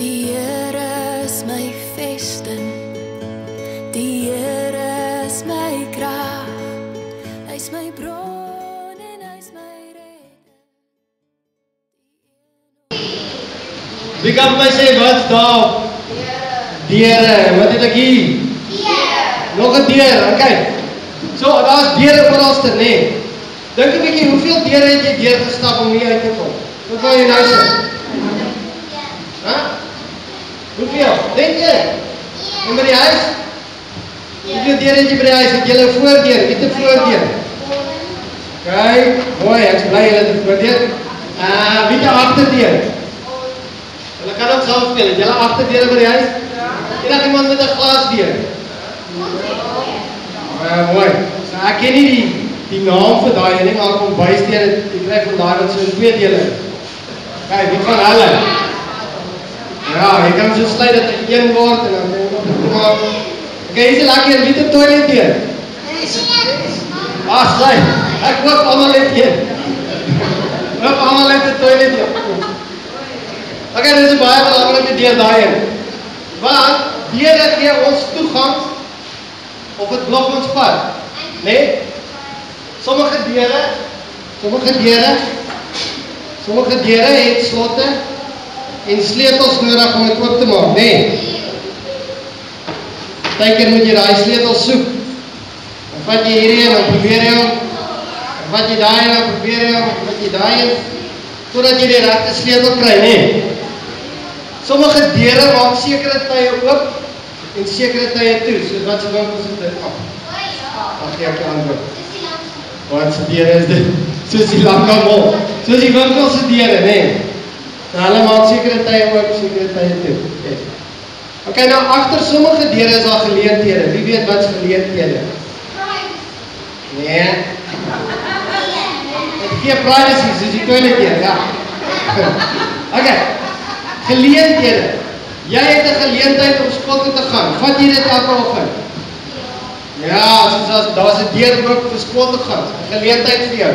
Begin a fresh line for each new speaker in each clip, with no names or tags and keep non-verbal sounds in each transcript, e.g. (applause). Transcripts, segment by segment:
Die Here is my vesting. Die Here is my krag. Hy's my bron en hy's my redder.
Wie kan my sê wat staan? Deure. Wat het ek hier? Nog 'n deur, okay. So, daar's deure oralste, nê. Nee. Dink 'n bietjie, hoeveel deure het jy deur gestap om hier uit te kom? Wat wil jy nou sê? Hoeveel? Dink jy? En by die huis? Hoeveel deure het jy by die huis? Het jy 'n voordeur? Het 'n voordeur? Okay, mooi, ek bly jy het 'n voordeur. Ah, wie het 'n agterdeur? Hulle kan ook saam speel. Het jy 'n agterdeur by die huis? Ja. Het iemand met 'n glasdeur? Ja, mooi. So ek ken nie die die naam vir daai ding maar kom bysteen dit jy kry van daai wat so in twee dele. Kyk, wie van hulle? Ja, jy kan so sluit dat dit een word en dan nog maar Okay, is dit lekker wie het toilet deur? Ah, sluit. Ek hoop almal het een. Hoop almal het 'n toilet deur. Okay, dis 'n baie belangrike deel daai een. Want deure gee ons toegang op dit blok ons pad. Nee? Sommige deure, sommige deure, sommige deure het slotte en sleutels nodig om dit oop te maak, né? Nee? Partykeer moet jy daai sleutel soek. Dan vat jy hierdie en dan probeer hom. Dan vat jy daai en dan probeer hom, vat jy daai en totdat jy die regte sleutel kry, né? Nee? Sommige deure maak sekere tye oop en sekere tye toe, soos wat se winkels het dit af. Ag ja, ek antwoord. Wat se deure is dit? Soos die lankamol. Soos die winkels se deure, né? Nee. Hulle maak sekere tye oop, sekere tye toe. Okay. okay, nou agter sommige deure is daar geleenthede. Wie weet wat se geleenthede? Nee. Dit gee privacy, soos die toilet deur, ja. (laughs) okay. Geleenthede. Jy het 'n geleentheid om skool te gaan. Vat jy dit elke oggend? Ja, soos as daar's 'n deur oop vir skool te gaan. 'n Geleentheid vir jou.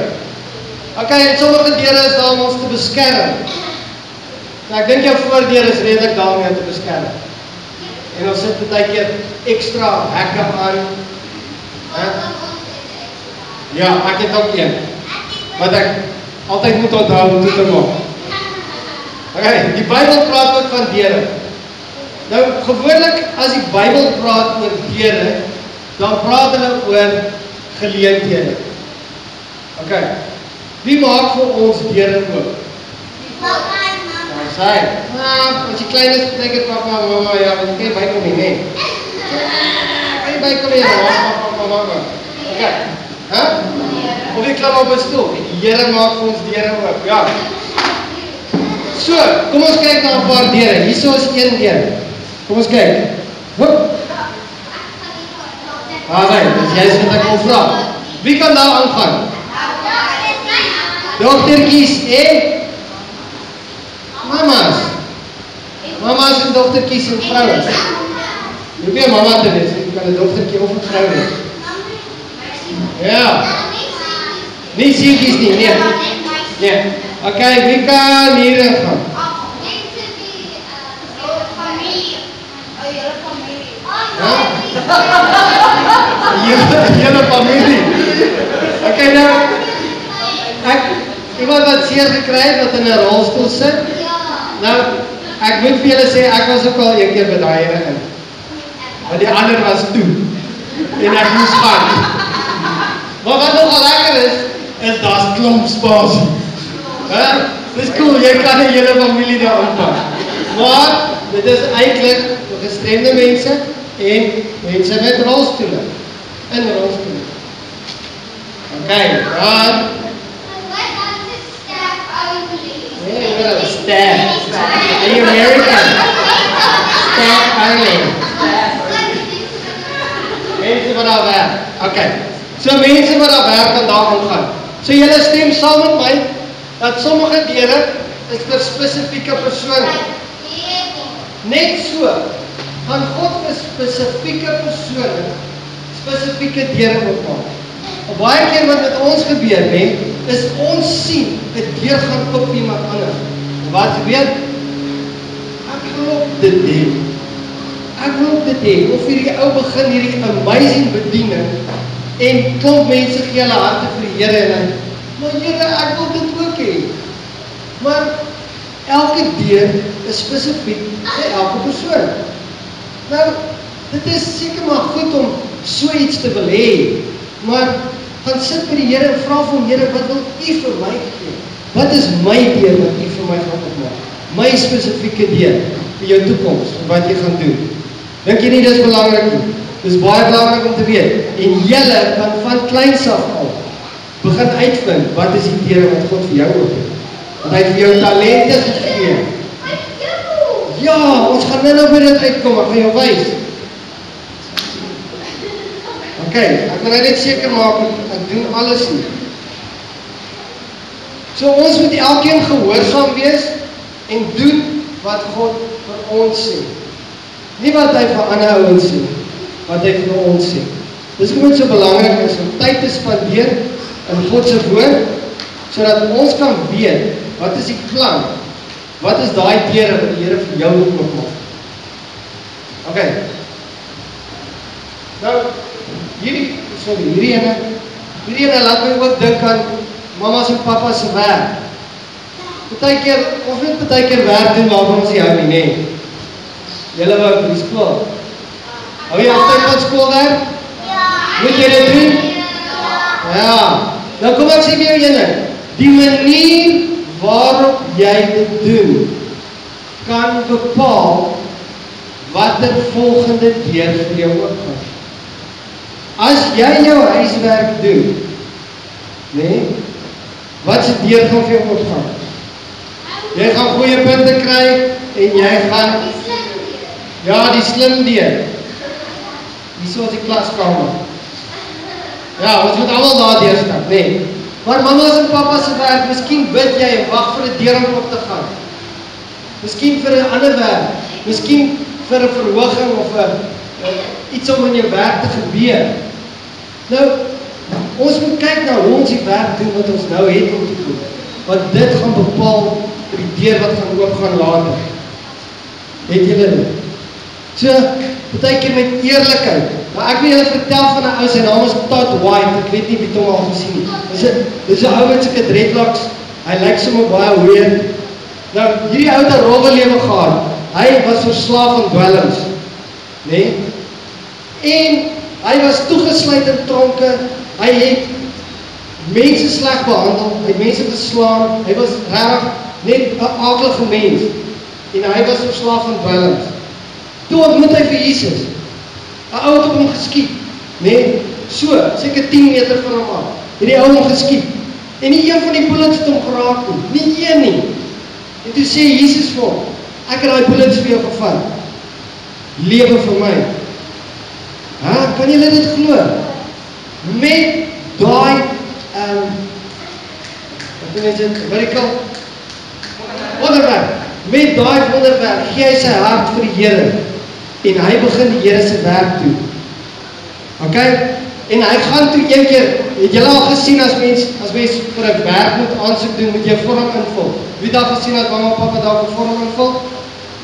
OK, en sommige deure is daar om ons te beskerm. Nou ek dink jou voordeur is redelik daarmee te beskerm. En ons sit baie keer ekstra hekke aan. Hè? Ja, ek het ook een. Wat ek altyd moet onthou om toe te maak. Okay, die Bybel praat ook van deure. Nou gewoonlik as die Bybel praat oor deure, dan praat hulle oor geleenthede. Okay. Wie maak vir ons deure oop?
Papa en
sê, "Ah, klein is, dink ek pappa, mamma, ja, want jy kan nie bykom nie, nee." Kan jy bykom nie, mamma, pappa, mamma. Okay. Hæ? Of jy klim op 'n stoel. Die Here maak vir ons deure oop. Ja. So, kom ons kyk na 'n paar deure. Hierso is een deur. Kom ons kyk. Hoop. Waar is hy? Dis jy wat ek wil vra. Wie kan daar aangaan? Dogtertjies en mamas. Mamas en dogtertjies en vrouens. Jy moet mamma te wees, jy kan 'n dogtertjie of 'n vrou wees. Ja. Nie seentjies nie, nee. Nee. Okay, wie kan hier gaan? Julle julle familie. Okay nou. Ek iemand wat seer gekry het wat in 'n rolstoel sit. Nou ek moet vir julle sê ek was ook al een keer by daai ene in. Maar die ander was toe. En ek moes gaan. Maar wat nog lekker is, is daar's klomp spasie. Hè? Dis cool, jy kan 'n hele familie daar oppak. Maar dit is eintlik vir gestremde mense en mense met rolstoele. In rolstoele. Okay, dan Nee, wel, staff. Are you American? Staff only. Mense wat daar werk. Okay. So mense wat daar werk kan daar aangaan. So julle stem saam met my dat sommige deure is vir spesifieke persone. Net so gaan God vir spesifieke persone spesifieke deure oopmaak. En baie keer wat met ons gebeur, hè, is ons sien 'n deur gaan vir iemand anders. Wat gebeur? wil ook dit hê. Ek ook dit hê. Of hierdie ou begin hierdie amazing bediening en klomp mense gee hulle harte vir die Here en hy, maar Here, ek wil dit ook hê. Maar elke deur is spesifiek vir elke persoon. Nou, dit is seker maar goed om so iets te wil hê, maar gaan sit by die Here en vra vir hom, Here, wat wil U vir my gee? Wat is my deur wat U vir my gaan opmaak? My spesifieke deur vir jou toekoms en wat jy gaan doen. Dink jy nie dis belangrik nie? Dis baie belangrik om te weet en julle kan van kleins af al begin uitvind wat is die deure wat God vir jou oopmaak. Want hy het vir jou talente gegee. Ja, ons gaan nou nou by dit uitkom, ek gaan jou wys. OK, ek wil net seker maak ek doen alles nie. So ons moet elkeen gehoorsaam wees en doen wat God vir ons sê. Nie wat hy vir ander ouens sê, wat hy vir ons sê. Dis hoekom dit so belangrik is om tyd te spandeer in God se woord sodat ons kan weet wat is die plan? Wat is daai deure wat die Here vir jou oopmaak? OK. Nou hierdie sorry, hierdie ene hierdie ene laat my ook dink aan mamma se pappa se werk. Partykeer of net partykeer werk doen waarvan ons nie hou nie, nê. Julle wou by skool. Hou jy altyd van skoolwerk? Ja. Moet jy dit doen? Ja. Nou kom ek sê vir jou ene. Die manier waarop jy dit doen kan bepaal watter volgende deur vir jou oopgaan. As jy jou huiswerk doen, nê? Nee, wat se deur gaan vir jou oopgaan? Jy gaan goeie punte kry en jy gaan Ja, die slim deur. Hier so die klaskamer. Ja, ons moet almal daardeur stap, nê? Nee. Maar mamma en pappa se werk, miskien bid jy en wag vir 'n deur om op te gaan. Miskien vir 'n ander werk, miskien vir 'n verhoging of 'n iets om in jou werk te gebeur. Nou, ons moet kyk na hoe ons die werk doen wat ons nou het om te doen. Want dit gaan bepaal die deur wat gaan oop gaan later. Het julle dit? So, baie keer met eerlikheid. Maar ek wil julle vertel van 'n ou se naam is Todd White. Ek weet nie wie hom al gesien het. Dis 'n dis 'n ou met sulke dreadlocks. Hy lyk sommer baie weird. Nou, hierdie ou het 'n rowwe lewe gehad. Hy was verslaaf aan dwelms. Né? Nee? En hy was toegesluit in tronke. Hy het mense sleg behandel, hy het mense geslaan. Hy was regtig net 'n aardige mens. En hy was verslaaf aan dwelms. Toe ontmoet hy vir Jesus. 'n Ou het hom geskiet, nê? Nee, so, seker 10 meter van hom af. Hierdie ou hom geskiet. En nie een van die bullets het hom geraak nie, nie een nie. En toe sê Jesus vir hom, ek het daai bullets vir jou gevat. Lewe vir my. Ha, kan jy dit glo? Met daai ehm um, wat jy dit? Miracle. Wonderwerk. Met daai wonderwerk gee hy sy hart vir die Here en hy begin die Here se werk doen. OK? En hy gaan toe een keer, het julle al gesien as mens as mens vir 'n werk moet aansoek doen, moet jy vorm invul. Wie daar gesien het mamma pappa daar 'n vorm invul?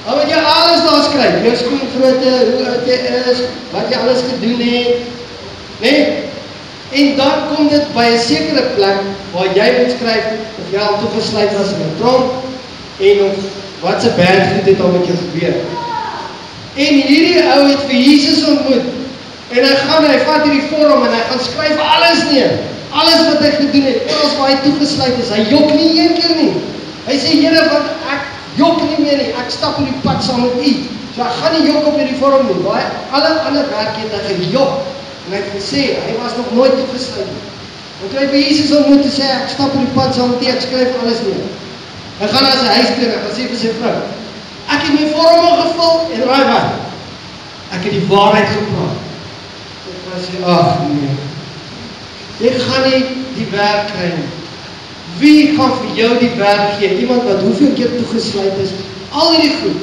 Dan moet jy alles daar skryf. Jou skoolgrootte, hoe oud jy is, wat jy alles gedoen het. Né? Nee? En dan kom dit by 'n sekere plek waar jy moet skryf of jy al toegesluit was in 'n tronk en of wat se berg het al met jou gebeur. En hierdie ou het vir Jesus ontmoet. En hy gaan hy vat hierdie vorm en hy gaan skryf alles neer. Alles wat hy gedoen het, alles waar hy toegesluit is. Hy jok nie een keer nie. Hy sê Here, want ek jok nie meer nie. Ek stap op die pad saam met U. So ek gaan nie jok op hierdie vorm nie. Baie alle ander werk het hy gejok. En hy het gesê hy was nog nooit toegesluit nie. Want hy by Jesus ontmoet en sê ek stap op die pad saam met U. Ek skryf alles neer. Hy gaan na sy huis toe en hy sê vir sy vrou Ek het my vorm ingevul en raai wat? Ek het die waarheid gepraat. Ek was sê, ag nee. Jy gaan nie die werk kry nie. Wie gaan vir jou die werk gee? Iemand wat hoeveel keer toegesluit is, al hierdie goed.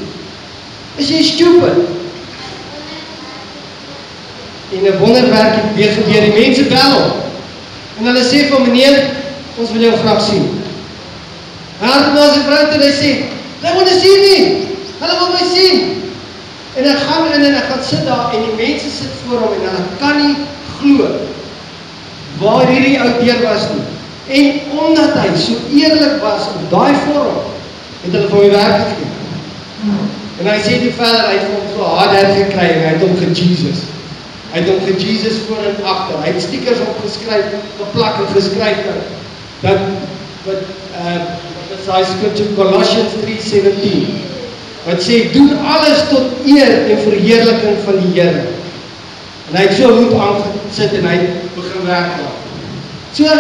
Is jy stupid? En 'n wonderwerk het weer gebeur. Die mense bel hom. En hulle sê vir meneer, ons wil jou graag sien. Haar was 'n vrou toe hy sê, "They want to see me." Hulle wil my sien. En ek gaan in en ek gaan sit daar en die mense sit voor hom en hulle kan nie glo waar hierdie ou deur was nie. En omdat hy so eerlik was op daai vorm, het hulle vir my werk gegee. En hy sê dit verder, hy het hom so hard hard gekry en hy het hom ge-Jesus. Hy het hom ge-Jesus voor en agter. Hy het stickers opgeskryf, geplak en geskryf dat dat wat uh wat is daai skrifgie Colossians 3:17 wat sê doen alles tot eer en verheerliking van die Here. En hy het so hoed aangesit en hy begin werk daar. So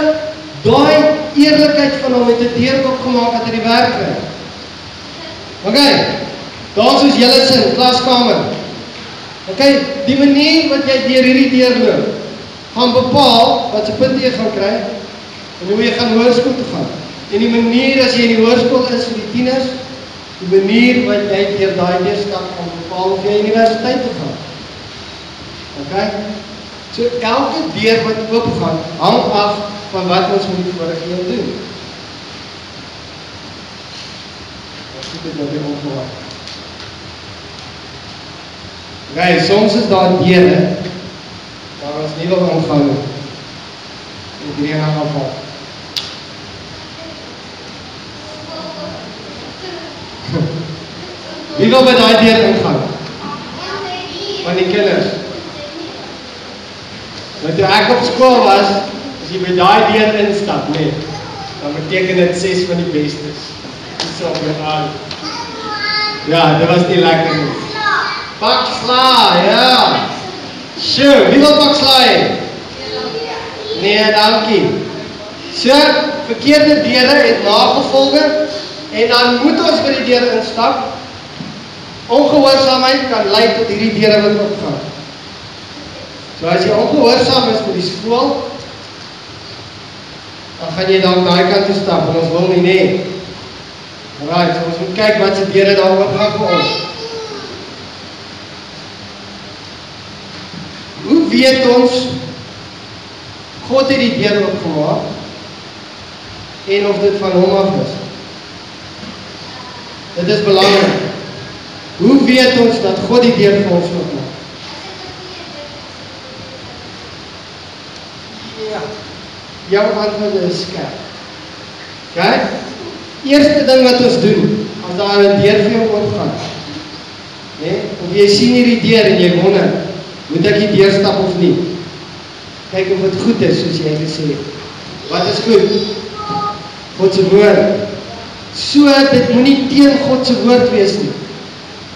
daai eerlikheid van hom het 'n deurkop gemaak dat hy die werk kry. OK. Daar soos julle sin klaskamer. OK, die manier wat jy deur hierdie deur loop, gaan bepaal wat se punte jy gaan kry en hoe jy gaan hoërskool toe gaan. En die manier as jy in die hoërskool is vir die tieners, die manier wat jy deur daai deur stap gaan bepaal of jy universiteit toe gaan. OK? So elke deur wat oop gaan, hang af van wat ons met die vorige een doen. Wat sê dit nou weer onverwacht? Okay, soms is daar deure waar ons nie wil omgaan nie. En die een gaan afval. (laughs) Wie wil by daai deur ingaan? Van die kinders. Nou toe ek op skool was, as jy by daai deur instap, nee, dan beteken dit ses van die bestes. Dis op jou aan. Ja, dit was nie lekker nie. Pak sla, ja. Sjoe, wie wil pak sla hê? Nee, dankie. So, verkeerde deure het nagevolge en dan moet ons by die deure instap. Ongehoorsaamheid kan lei tot hierdie deure wat oopgaan. So as jy ongehoorsaam is met die skool, dan gaan jy dan daai kant toe stap en ons wil nie nê. Right, so ons moet kyk wat se deure daar oop gaan vir ons. Hoe weet ons God het die deur oopgemaak en of dit van hom af is? Dit is belangrik. Hoe weet ons dat God die deur vir ons oopmaak? Ja. Jou antwoord is skerp. OK? Eerste ding wat ons doen as daar 'n deur vir jou oopgaan. Né? Of jy sien hierdie deur en jy wonder, moet ek die deur stap of nie? Kyk of dit goed is soos jy gesê het. Wat is goed? God se woord. So dit moenie teen God se woord wees nie.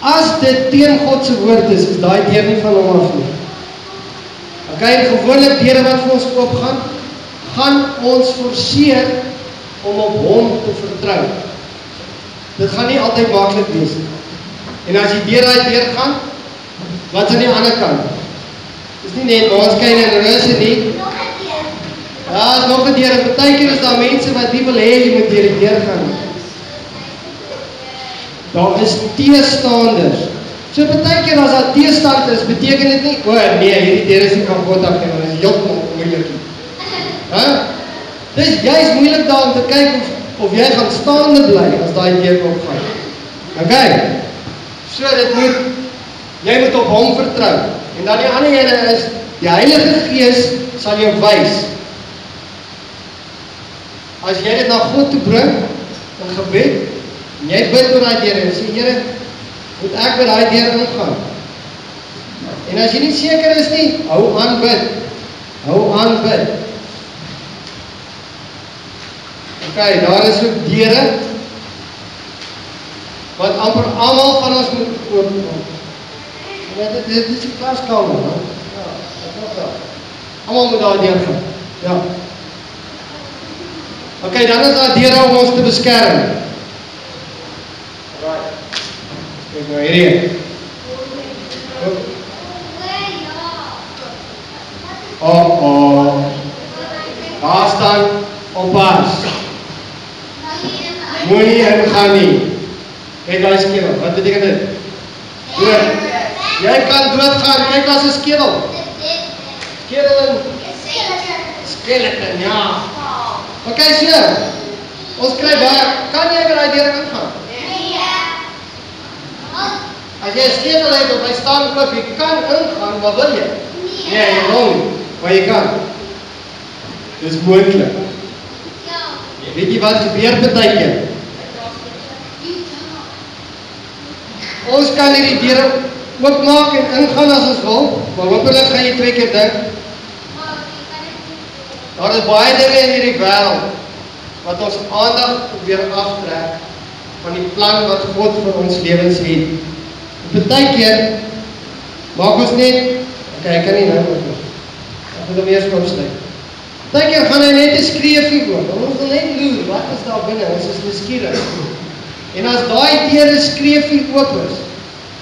As dit teen God se woord is, is daai deur nie van hom af nie. Okay, gewoonlik deure wat vir ons oopgaan, gaan ons forceer om op hom te vertrou. Dit gaan nie altyd maklik wees nie. En as jy deur daai deur gaan, wat aan die ander kant? Dis nie net ons kyk en rus nie. Ja, is nog 'n deur. Partykeer is daar mense wat nie wil hê jy moet deur die deur gaan nie. Daar is teestanders. So partykeer as daar teestanders beteken dit nie, o nee, hierdie deur is nie God af nie, want dit is heeltemal moeilik. Hæ? Dis juist moeilik daar om te kyk of of jy gaan staande bly as daai deur oopgaan. Okay. So dit moet jy moet op hom vertrou. En dan die ander ene is die Heilige Gees sal jou wys. As jy dit na God toe bring in gebed, jy bid oor daai deur en sê Here, moet ek by daai deur ingaan? En as jy nie seker is nie, hou aan bid. Hou aan bid. OK, daar is ook deure wat amper almal van ons moet oopmaak. Ja, dit dit is 'n klaskamer, hè. Ja, dit is wel. Almal moet daar deur gaan. Ja. OK, dan is daar deure om ons te beskerm. Right. Kyk nou hierdie. Oh oh. Daar staan oppas. Moenie ingaan nie. Kyk daai skedel. Wat beteken dit? Dood. Jy kan doodgaan. Kyk daar's 'n skedel. Skedel en skeleton, ja. OK, so. Ons kry baie. Kan jy by daai deur ingaan? As jy 'n sleutel het hy staan oop, jy kan ingaan, maar wil jy? Nee, jy wil nie, maar jy kan. Dis moontlik. Weet jy wat gebeur baie keer? Ons kan hierdie deure oopmaak en ingaan as ons wil, maar hopelik gaan jy twee keer dink. Daar is baie dinge in hierdie wêreld wat ons aandag probeer aftrek van die plan wat God vir ons lewens het. Partykeer maak ons net, okay, ek kan nie nou oop nie. Ek moet hom eers opsluit. Partykeer gaan hy net 'n skreefie oop. Ons wil net loer, wat is daar binne? Ons is nuuskierig. En as daai deure skreefie oop is,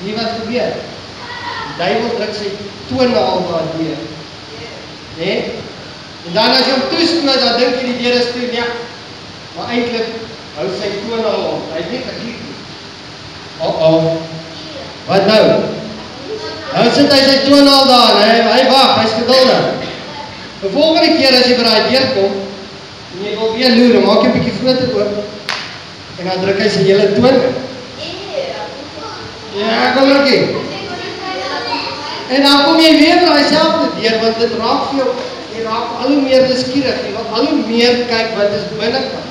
weet wat gebeur? Die duiwel druk sy toenaal daardeur. Né? Nee? En dan as jy hom toesluit, dan dink jy die deur is toe, ja. Maar eintlik hou sy toenaal op. Hy het nie geklik nie. Oh oh. Wat nou? Nou sit hy sy toenaal daar, hè. Hy wag, hy's geduldig. Die volgende keer as jy by daai deur kom, en jy wil weer loer, maak jy 'n bietjie groter oop. En dan druk hy sy hele toon. Ja, kom maar kyk. En dan kom jy weer by dieselfde deur want dit raak vir jou jy raak al hoe meer nuuskierig. Jy wil al hoe meer kyk wat is binnekant.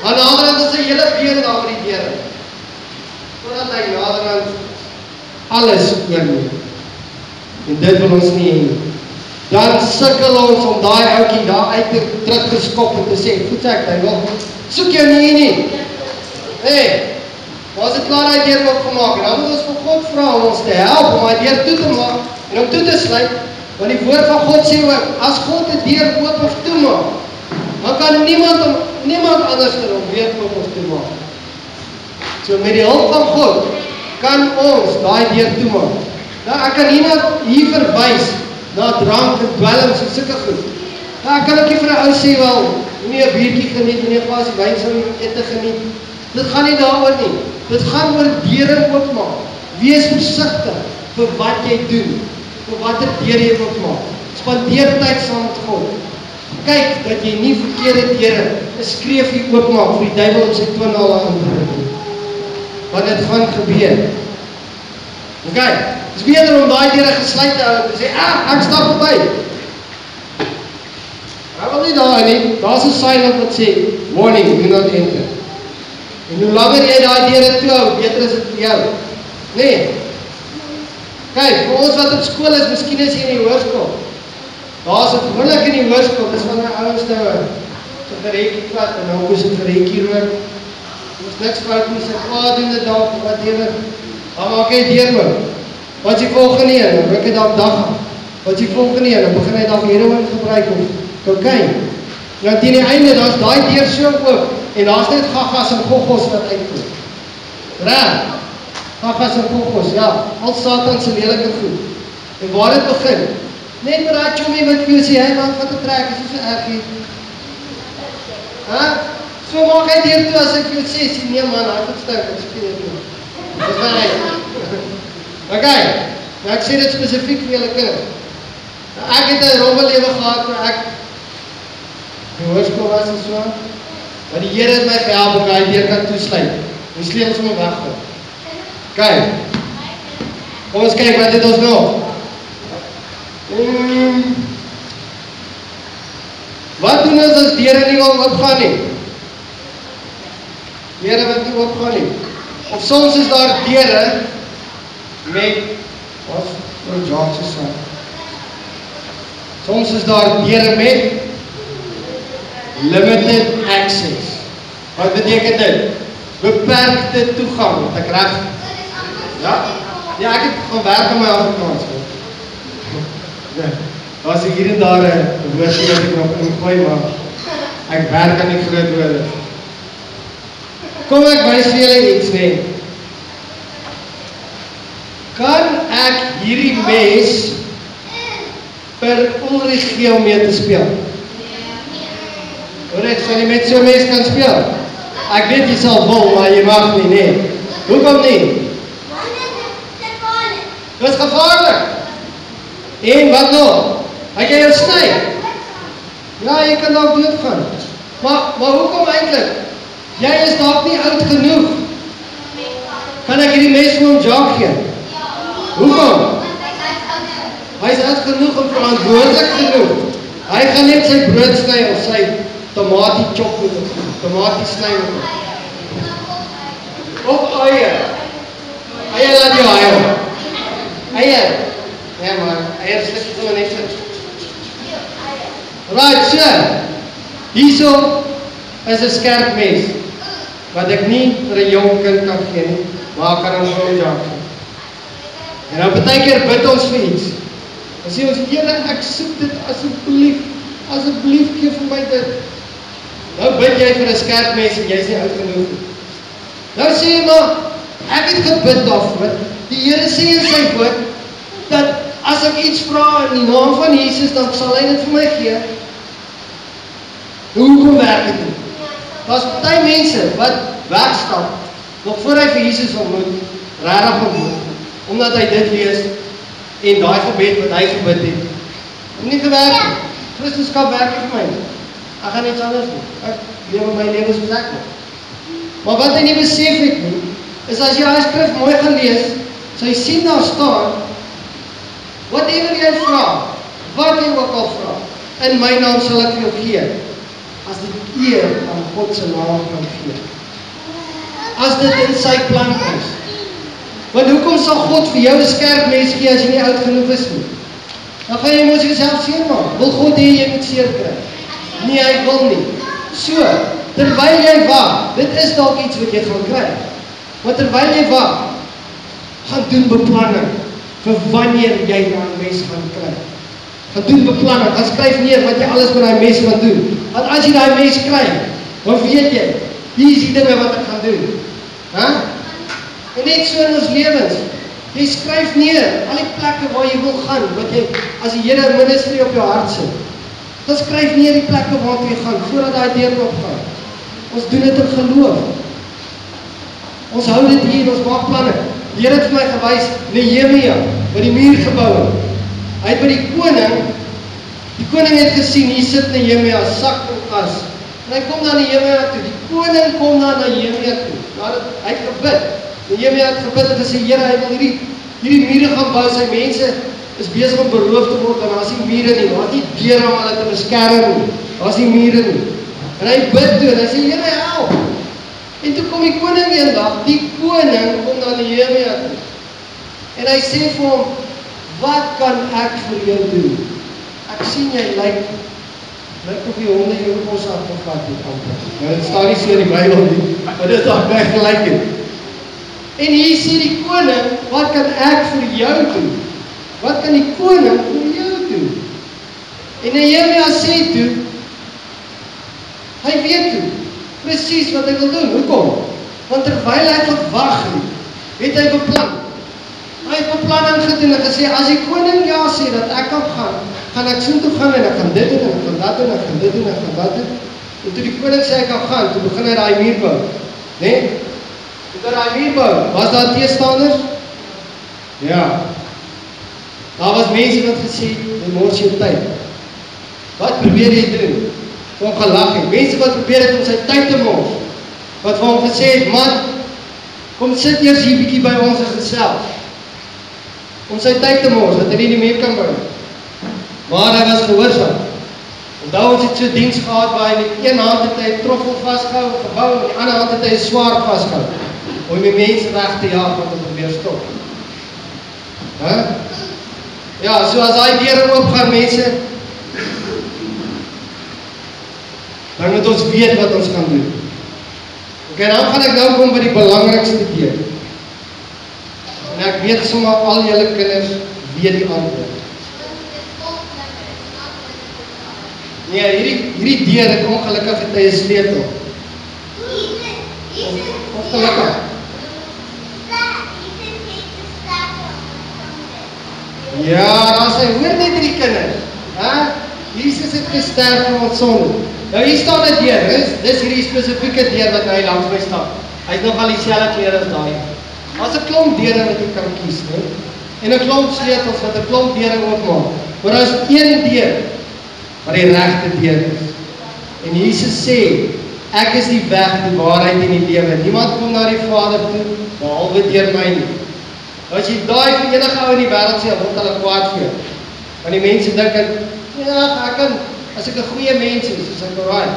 Aan die ander kant is 'n hele beer daar by die deur. Totdat hy naderhand alles oorneem. En dit wil ons nie hê. Dan sukkel ons om daai ouetjie daar uit te terug te skop en te sê, "Goed ek, hy wil soek jou nie nie." Hey, was dit klaar daai deur oopgemaak en dan moet ons vir God vra om ons te help om daai deur toe te maak en om toe te sluit. Want die woord van God sê ook, as God 'n deur oop of toemaak, dan kan niemand om niemand anders om weer oop of toe maak. So met die hulp van God kan ons daai deur toemaak. Nou ek kan hier net hier verwys na drank en dwelms en sulke goed. Nou ek kan ook nie vir 'n ou sê wel, moenie 'n biertjie geniet en 'n glasie wyn sou jy ete geniet. Dit gaan nie daaroor nie. Dit gaan oor deure oopmaak. Wees versigtig vir wat jy doen, vir watter deur jy oopmaak. Spandeer tyd saam met God. Kyk dat jy nie verkeerde deure 'n skreefie oopmaak vir die duiwel om sy toonale aan te bring nie. Want dit gaan gebeur. OK. Dis beter om daai deure gesluit te hou en sê, "Ag, ek stap verby." Hy wil nie daar nie. Daar's 'n sign wat sê, "Warning, do not enter." En hoe langer jy daai deure toe hou, beter is dit vir jou. Nee. Kyk, vir ons wat op skool is, miskien is jy in die hoërskool. Daar's 'n gewoonlik in die hoërskool, dis van my ouens nou 'n gereetjie plat en nou is 'n gereetjie rook. Ons niks fout nie, sy kwaad doen dit dalk wat jy Dan maak hy deur oop. Wat jy volgende een, dan ruk hy dalk dag af. Wat jy volgende een, dan begin hy dalk heroin gebruik of kokain. Nou teen die einde, daar's daai deur so oop en daar's net gaggas en goggos wat uitkom. Reg? Gaggas en goggos, ja, al Satan se lelike goed. En waar dit begin? Net met daai chommy wat vir jou sê, "Hey man, wat 'n trek, is so erg hier." Hæ? So maak hy deur toe as ek jou sê, sê nee man, hy het stink, ek sê dit nie. Dis reg. (laughs) Okay. Nou ek sê dit spesifiek vir julle kinders. Nou ek het 'n rowwe lewe gehad toe ek in hoërskool was en so. Maar die Here het my gehelp om daai deur kan toesluit. Die sleutels om weggooi. Okay. Kom ons kyk wat dit ons nog. Hmm. Wat doen ons as deure nie wil oopgaan nie? Deure wat nie oopgaan nie. Of soms is daar deure met wat nou Jacques se. Soms is daar deure met limited access. Wat beteken dit? Beperkte toegang, het ek reg? Ja. Ja, ek het gaan werk in my Afrikaans. Ja. Daar's hier en daar 'n woordjie wat ek nog ingooi maar ek werk aan die groot woorde. Kom ek wys vir julle iets nê. Kan ek hierdie mes per Ulrich gee om mee te speel? Sal jy met so 'n mes kan speel? Ek weet jy sal wil, maar jy mag nie nê. Hoekom nie? Dit is gevaarlik. En wat nog? Hy kan jou sny. Ja, jy kan dalk doodgaan. Maar maar hoekom eintlik? Jy is dalk nie oud genoeg. Kan ek hierdie mes vir hom Jacques gee? Hoekom? Hy is oud genoeg en verantwoordelik genoeg. Hy gaan net sy brood sny of sy tomatie chop met hom. Tomatie sny met hom. Of eie. Eie laat jou eie. Eie. Ja maar, eie slik het hom net vir. Right, so. Hierso is 'n skerp mes wat ek nie vir 'n jong kind kan gee nie, maar kan hom hom Jacques. En dan baie keer bid ons vir iets. Dan sê ons Here, ek soek dit asseblief. Asseblief gee vir my dit. Nou bid jy vir 'n skerp mes en jy's nie oud genoeg nie. Nou sê jy maar ek het gebid daarvoor. Die Here sê in sy woord dat as ek iets vra in die naam van Jesus, dan sal hy dit vir my gee. Hoe kom werk dit nie? Daar's baie mense wat wegstap nog voor hy vir Jesus ontmoet, regtig ontmoet, omdat hy dit lees en daai gebed wat hy gebid het, nie gewerk nie. Christus kan werk vir my. Ek gaan iets anders doen. Ek lewe my lewe soos ek wil. Maar wat hy nie besef het nie, is as jy daai skrif mooi gaan lees, sal jy sien daar staan whatever jy vra, wat jy ook al vra, in my naam sal ek vir jou gee. As dit eer aan God se naam kan gee. As dit in sy plan is. Want hoekom sal God vir jou 'n skerp mes gee as jy nie oud genoeg is nie? Dan gaan jy mos jouself seermaak. Wil God hê jy moet seer kry? Nee, hy wil nie. So, terwyl jy wag, dit is dalk iets wat jy gaan kry. Maar terwyl jy wag, gaan doen beplanning vir wanneer jy daai mes gaan kry. Gaan doen beplanning. Gaan skryf neer wat jy alles met daai mes gaan doen. Want as jy daai mes kry, dan weet jy, hier is die dinge wat ek gaan doen. Hæ? En net so in ons lewens. Jy skryf neer al die plekke waar jy wil gaan, wat jy as die Here ministerie op jou hart sit. Dan skryf neer die plekke waar jy gaan voordat daai deur oopgaan. Ons doen dit in geloof. Ons hou dit hier, ons maak planne. Die Here het vir my gewys Nehemia wat die muur gebou het. Hy het by die koning die koning het gesien hier sit Nehemia sak en as. En hy kom na Nehemia toe. Die koning kom na Nehemia toe. Hy het gebid. Nehemia het gebid en gesê Here, hy wil hierdie hierdie mure gaan bou. Sy mense is besig om beroof te word en daar's nie mure nie. Daar's nie deure om hulle te beskerm nie. Daar's nie mure nie. En hy bid toe en hy sê Here, help. En toe kom die koning eendag, die koning kom na Nehemia toe. En hy sê vir hom, "Wat kan ek vir jou doen? Ek sien jy lyk lyk of jy honde jou kos afgevat het amper." Nou dit staan nie so in die Bybel nie, maar dit is daar vergelyk het. En hier sê die koning, "Wat kan ek vir jou doen?" Wat kan die koning vir jou doen? En Nehemia sê toe, hy weet toe presies wat hy wil doen. Hoekom? Want terwyl hy gewag het, het hy beplan. Hy het beplanning gedoen en gesê as die koning ja sê dat ek kan gaan, gaan ek soontoe gaan en ek gaan dit doen en ek gaan dat doen en ek gaan dit doen en ek gaan dat doen. En toe die koning sê ek kan gaan, toe begin hy daai muur bou. Né? Nee? Toe daai muur bou, was daar teestanders? Ja. Daar was mense wat gesê, "Jy mors jou tyd." Wat probeer jy doen? Hom gelag het. Mense wat probeer het om sy tyd te mors. Wat vir hom gesê het, "Man, kom sit eers hier bietjie by ons en gesels." Om sy tyd te mors, dat hy nie muur kan bou nie. Maar hy was gehoorsaam. Onthou ons het so diens gehad waar hy met een hand het hy 'n troffel vasgehou, gebou en met die ander hand het hy 'n swaard vasgehou om die mense weg te jaag wat hom probeer stop. Hæ? Ja, so as daai deure oopgaan mense, dan moet ons weet wat ons gaan doen. OK, dan gaan ek nou kom by die belangrikste deel. En ek weet sommer al julle kinders weet die antwoord. Nee, hierdie hierdie deur het ongelukkig 'n sleutel. Ongelukkig. Ja, dan sê hoor net hierdie kinders. Hæ? Jesus het gesterf vir ons sonde. Nou hier staan 'n deur. Dis dis hierdie spesifieke deur wat hy langs my staan. Hy's nog al dieselfde kleur as daai. Daar's 'n klomp deure wat jy kan kies, né? En 'n klomp sleutels wat 'n klomp deure oopmaak. Maar daar's een deur wat die regte deur is. En Jesus sê, Ek is die weg, die waarheid en die lewe. Niemand kom na die Vader toe behalwe deur my nie. As jy daai vir enige ou in die wêreld sê, word hulle kwaad vir jou. Want die mense dink ek, ja, ek kan as ek 'n goeie mens is, soos ek alraai,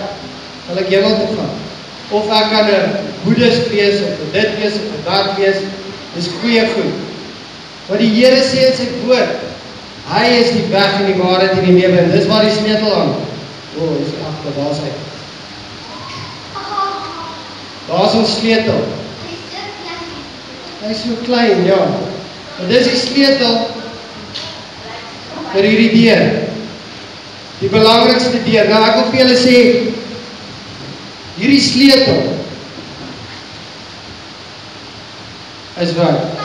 sal ek hemel toe gaan. Of ek kan 'n boeddhist wees of 'n dit wees of 'n dat wees. Dis goeie goed. Maar die Here sê in sy woord, hy is die weg en die waarheid en die lewe en dis waar die sleutel aan. O, oh, dis agter, daar's hy. Daar's ons sleutel. Hy's so klein, ja. Maar dis die sleutel vir hierdie deur. Die belangrikste deur. Nou ek wil vir julle sê hierdie sleutel is wat?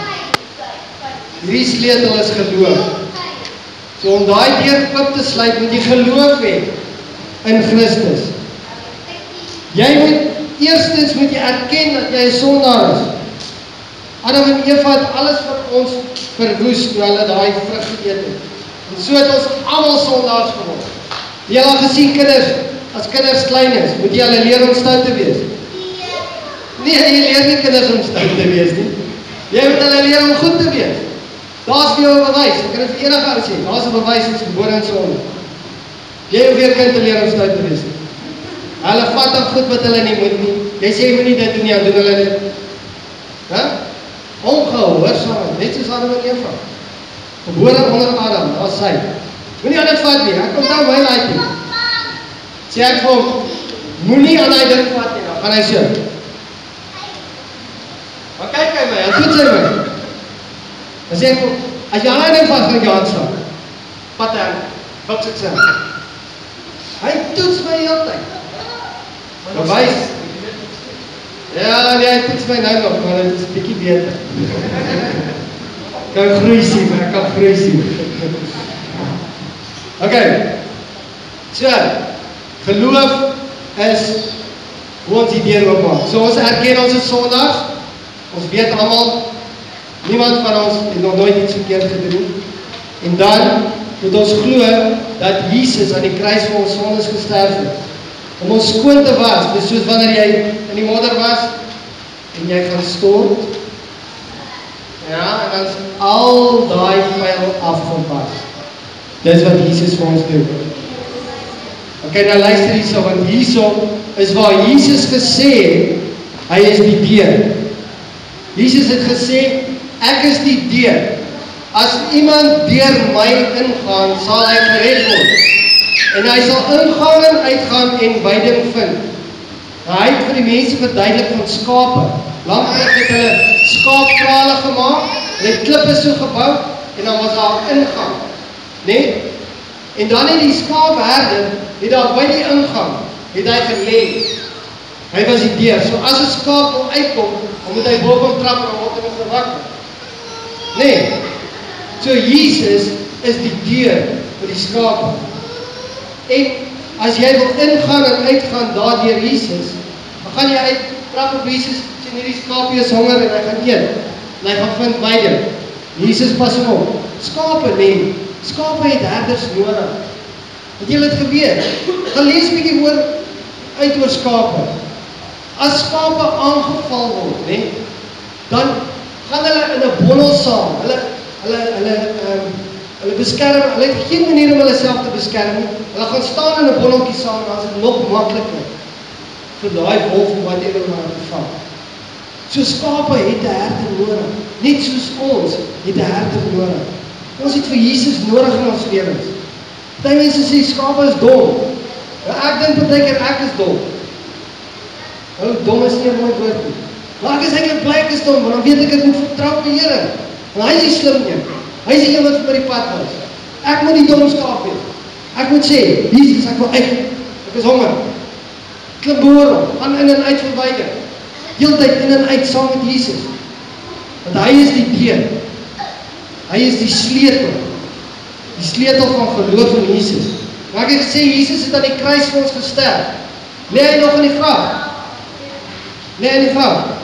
Hierdie sleutel is geloof. So om daai deur oop te sluit, moet jy geloof hê in Christus. Jy moet eerstens moet jy erken dat jy 'n sondaar is. Adam en Eva het alles vir ons verwoes toe hulle daai vrug geëet het. En so het ons almal sondaars geword. Jy al gesien kinders, as kinders klein is, moet jy hulle leer om stout te wees. Nee, jy leer nie kinders om stout te wees nie. Jy moet hulle leer om goed te wees. Daar's vir jou 'n bewys. Ek kan dit vir enige ou sê. Daar's 'n bewys ons gebore in sonde. Jy hoef weer kind te leer om stout te wees. Hulle vat dan goed wat hulle nie moet nie. Jy sê moenie dit doen nie, dan doen hulle dit. Ongehoorsaam, net soos Adam en Eva. Gebore onder Adam, daar's sy. Moenie aan dit vat nie. Ek onthou my laaitjie. Sê ek vir hom, moenie aan daai ding vat nie. Dan gaan hy sê. Maar kyk hy my, hy toets hy my. Dan sê ek, as jy aan daai ding vas, gaan ek jou aanslaan. Pat hy, wat sê ek sê? Hy toets my die hele tyd. Bewys. Ja, nee, hy toets my nou nog, maar dit is bietjie beter. Kan groei sien, maar ek kan groei sien. OK. So, geloof is hoe ons die deur oopmaak. So ons erken ons is sondaars. Ons weet almal niemand van ons het nog nooit iets verkeerd gedoen nie. En dan moet ons glo dat Jesus aan die kruis vir ons sondes gesterf het om ons skoon te was. Dis soos wanneer jy in die modder was en jy gaan stort. Ja, en dan is al daai vuil afgewas. Dis wat Jesus vir ons doen. OK, nou luister hierso want hierso is waar Jesus gesê het hy is die deur. Jesus het gesê ek is die deur. As iemand deur my ingaan, sal hy gered word. En hy sal ingaan en uitgaan en weiding vind. Hy het vir die mense verduidelik van skape. Lankterug het hulle skaapkrale gemaak, hulle klippe so gebou en dan was daar 'n ingang. Né? Nee? En dan het die skaapherder het daar by die ingang het hy gelê. Hy was die deur. So as 'n skaap wil uitkom, dan moet hy bo op hom trap en word hy gewak. Né? Nee. So Jesus is die deur vir die skape. En as jy wil ingaan en uitgaan daardeur Jesus, dan gaan jy uit trap op Jesus sien hierdie skaapie is honger en hy gaan eet. En hy gaan vind weide. Jesus pas hom op. Skape nee, skape het herders nodig. Het jy dit geweet? Gaan lees 'n bietjie oor uit oor skape. As skape aangeval word, nê, dan gaan hulle in 'n bondel saam. Hulle hulle hulle ehm um, Hulle beskerm, hulle het geen manier om hulle self te beskerm nie. Hulle gaan staan in 'n bonneltjie saam dan is dit nog makliker vir daai wolf om wat ewe maar te vang. So skape het 'n herder nodig, net soos ons het 'n herder nodig. Ons het vir Jesus nodig in ons lewens. Party mense sê skape is dom. Maar ek dink baie keer ek is dom. Ou dom is nie 'n mooi woord nie. Maar ek is eintlik bly ek is dom, want dan weet ek ek moet vertrou op die Here. En hy is die slim een. Hy is die een wat vir die pad wys. Ek moet die dom skaap wees. Ek moet sê, Jesus, ek wil uit. Ek is honger. Klim boor, aan in en uit verwyder. Heeltyd in en uit saam met Jesus. Want hy is die deur. Hy is die sleutel. Die sleutel van geloof in Jesus. Maar ek het gesê Jesus het aan die kruis vir ons gesterf. Lê hy nog in die graf? Lê in die graf?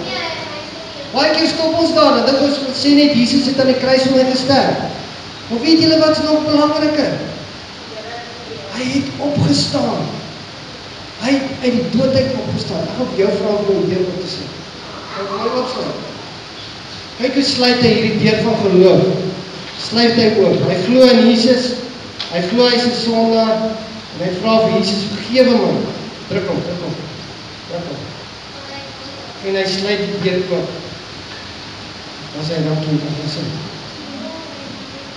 Baie keer stop ons daar en dink ons sê net Jesus het aan die kruis vir my gesterf. Maar weet julle wat's nog belangriker? Hy het opgestaan. Hy uit die dood uit opgestaan. Ek wil jou vra om die deur oop te. Ek wil mooi opstaan. Kyk hoe sluit hy hierdie deur van geloof. Sluit hy oop. Hy glo in Jesus. Hy glo hy is 'n sondaar en hy vra vir Jesus vergewe my. Druk hom, druk hom. Druk hom. En hy sluit die deur oop. Sê hy dankie vir die sin.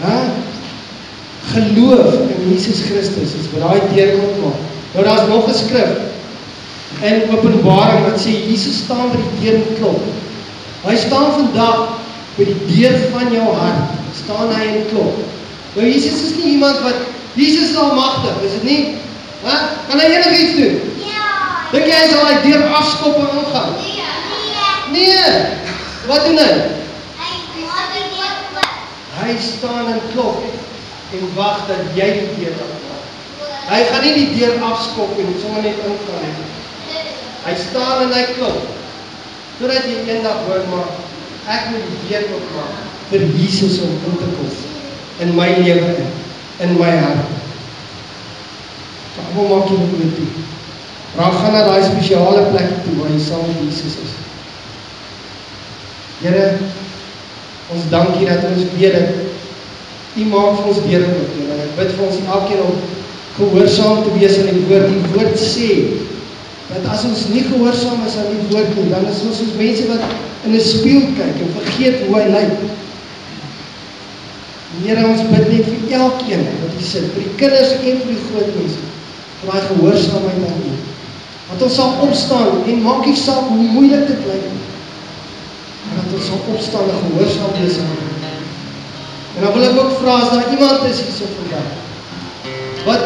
Hæ? Geloof in Jesus Christus is wat daai deur oopmaak. Nou daar's nog 'n skrif in Openbaring wat sê Jesus staan by die deur en klop. Hy staan vandag by die deur van jou hart. staan hy en klop. Nou Jesus is nie iemand wat Jesus is almagtig, is dit nie? Hæ? Kan hy enigiets doen?
Ja.
Dink jy hy sal hy deur afskop en ingaan?
Nee.
Nee. Wat doen? Hy
maak die deur oop.
Hy staan en klop en wag dat jy die deur oopmaak. Hy gaan nie die deur afskop en sommer net ingaan nie. Hy staan en hy klop. Totdat jy eendag hoor maar ek moet die deur oopmaak vir Jesus om in te kom in my lewe in, in my hart. Kom maak jy dit toe. Raak gaan na daai spesiale plek toe waar jy saam met Jesus is. Here, ons dankie dat ons weet dat U maak vir ons deure oop, Here. Ek bid vir ons elkeen om gehoorsaam te wees aan die woord. Die woord sê dat as ons nie gehoorsaam is aan die woord nie, dan is ons soos mense wat in 'n spieël kyk en vergeet hoe hy lyk. Here, ons bid net vir elkeen wat hier sit, vir die kinders en vir die groot mense, vir daai gehoorsaamheid aan U. Dat ons sal opstaan en maak nie saak hoe moeilik dit lyk nie. Dat ons sal opstaan en gehoorsaam wees aan U. En dan wil ek ook vra as daar iemand is hierso vandag wat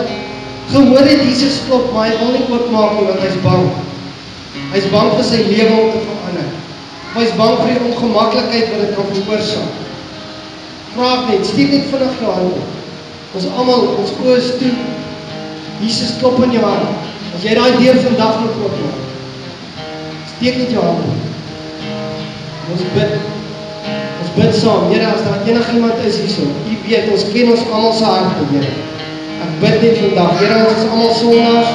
gehoor het Jesus klop, maar hy wil nie oopmaak nie want hy's bang. Hy's bang vir sy lewe om te verander. Hy's bang vir die ongemaklikheid wat dit kan veroorsaak. Vra net, steek net vinnig jou hand op. Ons almal, ons oë is toe. Jesus klop in jou hart. As jy daai deur vandag moet oopmaak. Steek net jou hand op. Ons bid Ons bid saam. Here, as daar enigiemand is hierso, U weet, ons ken ons almal se harte, Here. Ek bid net vandag, Here, ons is almal sondaars.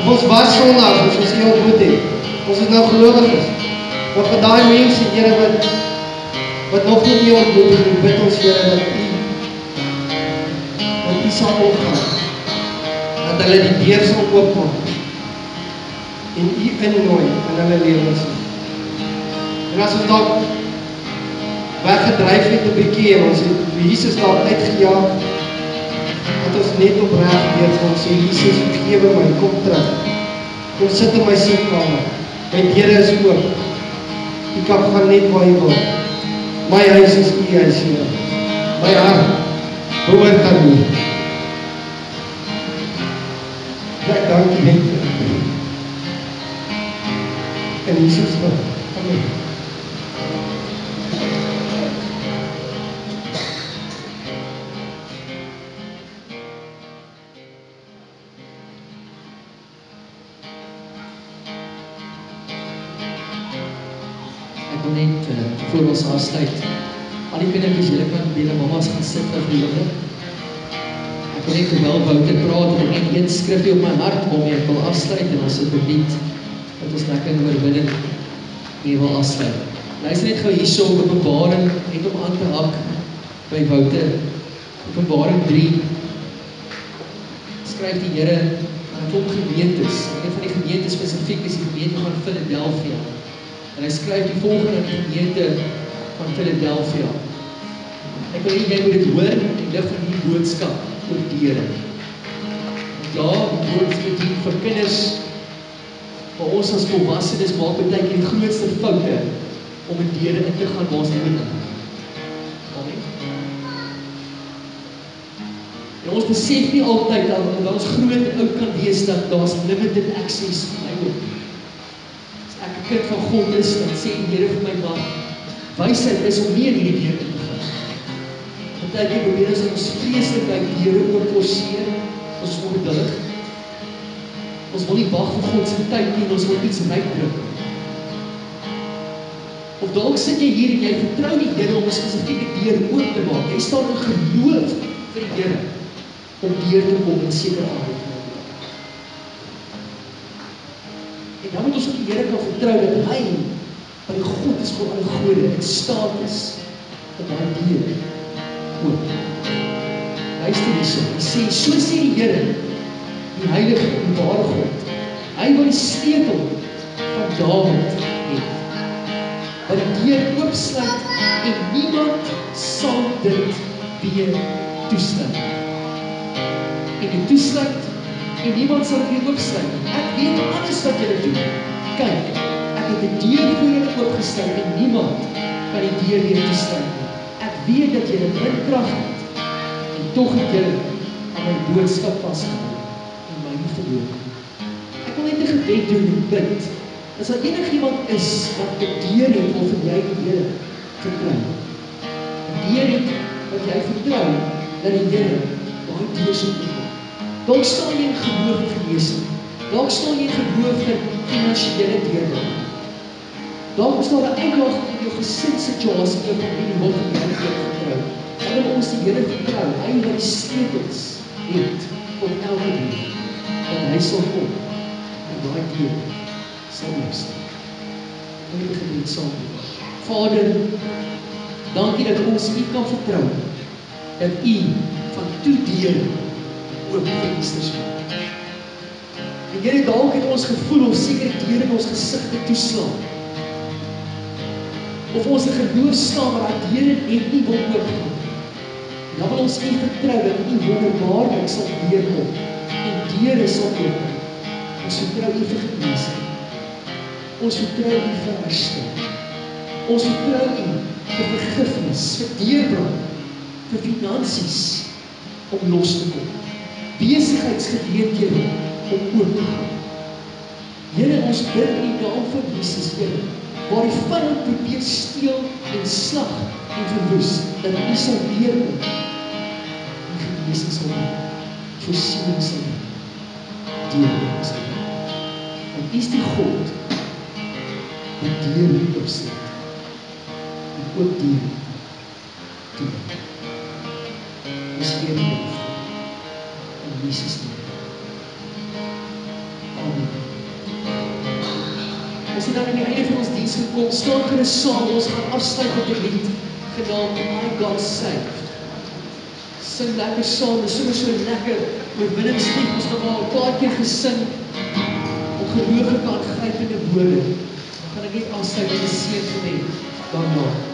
Of ons was sondaars, ons is U ontmoet het. Ons is nou gelowiges. Maar vir daai mense, Here, wat wat nog nie U ontmoet het, bid ons, Here, dat U dat U sal opgaan. Dat hulle die deur sal oopmaak. En U innooi in hulle lewens. En as ons dalk weggedryf het 'n bietjie en ons het Jesus daar uitgejaag. Dat ons net opreg weer vir ons sê Jesus vergewe my, kom terug. Kom sit in my sitkamer. My deure is oop. U kan gaan net waar jy wil. My huis is u huis hier. My hart behoort aan u. Ek dank u net. En Jesus. Amen.
Afsluit. Al die kindertjies, julle kan by julle mammas gaan sit vir hulle. Ek wil net terwyl Wouter praat en net een skrifgie op my hart waarmee ek wil afsluit en ons het gebied dat ons lekker in oorwinning hier wil afsluit. Luister net gou hierso op Openbaring net om aan te hak by Wouter. Openbaring 3 skryf die Here aan 'n klomp gemeentes. Een van die gemeentes spesifiek is die gemeente van Philadelphia. En hy skryf die volgende aan die gemeente van Philadelphia. Ek wil hê jy moet dit hoor in die lig van hierdie boodskap oor die Here. Ja, die woord is bedien vir kinders. Maar ons as volwassenes maak baie keer die grootste foute om met die Here in te gaan waar ons nie moet in. Amen. En ons besef nie altyd dat wanneer ons groot en oud kan wees dat daar's limited access vir my ook. As ek 'n kind van God is, dan sê die Here vir my maar wysheid is om nie in hierdie deur te gaan. Partykeer probeer ons ons vreeslik by die Here oop forceer. Ons is ongeduldig. Ons wil nie wag vir God se tyd nie, ons wil iets uitdruk. Of dalk sit jy hier en jy vertrou die Here om 'n spesifieke deur oop te maak. Jy staan in geloof vir die Here om deur te kom in sekere aanbiedinge. En dan moet ons op die Here kan vertrou dat hy by die God is vir alle gode in staat is om daai deur oop. Luister hierso. Hy sê so sê die Here, die heilige en ware God. Hy wil die sleutel van Dawid hê. Wat die deur oopsluit en niemand sal dit weer toesluit. En dit toesluit en niemand sal dit weer oopsluit. Ek weet alles wat julle doen. Kyk, ek het die deur vir julle oopgesluit en niemand kan die deur weer toesluit nie. Ek weet dat julle min krag het en tog het julle aan my boodskap vasgehou en my nie verloor nie. Ek wil net 'n gebed doen en bid. As daar enigiemand is wat 'n deur het of jy Here vertrou. 'n Deur het wat jy vertrou dat die Here daai deur sal oopmaak. Dalk staan jy in geloof vir genesing. Dalk staan jy in geloof vir finansiële deurbraak. Dalk is daar 'n uitdaging in jou gesinssituasie wat jy nie hoef om jy te vertrou. Wanneer ons die Here vertrou, hy wat die sleutels het tot elke deur, dat hy sal kom en daai deur sal. Kom ek gebed saam. Vader, dankie dat ons U kan vertrou. Dat U van toe deure oop vensters maak. En Here, dalk het ons gevoel of sekere deure in ons gesigte toeslaan. Of ons in geloof staan maar daai deure net nie wil oopgaan. Dan wil ons U vertrou dat U wonderbaarlik sal deurkom en deure sal oopgaan. Ons vertrou U vir genesing. Ons vertrou U vir herstel. Ons vertrou U vir vergifnis, vir deurbraak, vir finansies om los te kom. Besigheidsgeleenthede om oop te gaan. Here, ons bid in die naam van Jesus, Here, waar die vyand probeer steel en slag en verwoes, dat U sal deurkom. Die genesing sal wees, voorsiening sal wees, deurkom sal wees. Want U is die God wat deur opsluit en ook deur toe. Ons gee die lof in Jesus naam. Het dan aan die einde van ons diens gekom. Staan gerus saam. Ons gaan afsluit met 'n lied genaamd I Got Saved. Sing lekker saam. Ons sing so lekker oorwinningslied. Ons het al 'n paar keer gesing. Ongelooflike aangrypende woorde. Dan gaan ek net afsluit met 'n seën vir net. Dankie.